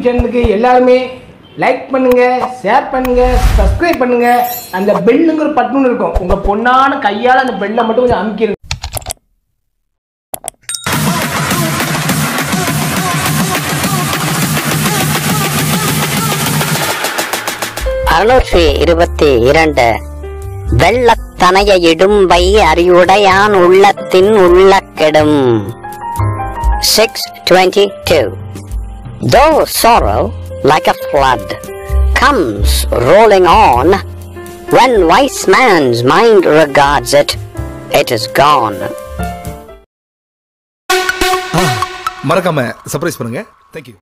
YouTube சேனலுக்கு எல்லாருமே like பண்ணுங்க ஷேர் பண்ணுங்க சப்ஸ்கிரைப் பண்ணுங்க. அந்த பெல்லுங்கிற பட்டன் இருக்கும். உங்க பொண்ணான கையால அந்த பெல்லை மட்டும் கொஞ்சம் அமுக்கிடுங்க அறுநூற்றி இருபத்தி இரண்டு. வெள்ளத்தனைய இடும்பை அறிவுடையான் உள்ளத்தின் உள்ள கெடும் six twenty two தோ sorrow like a flood comes rolling on when wise man's mind regards it it is gone மறக்காம சர்ப்ரைஸ் பண்ணுங்க தேங்க்யூ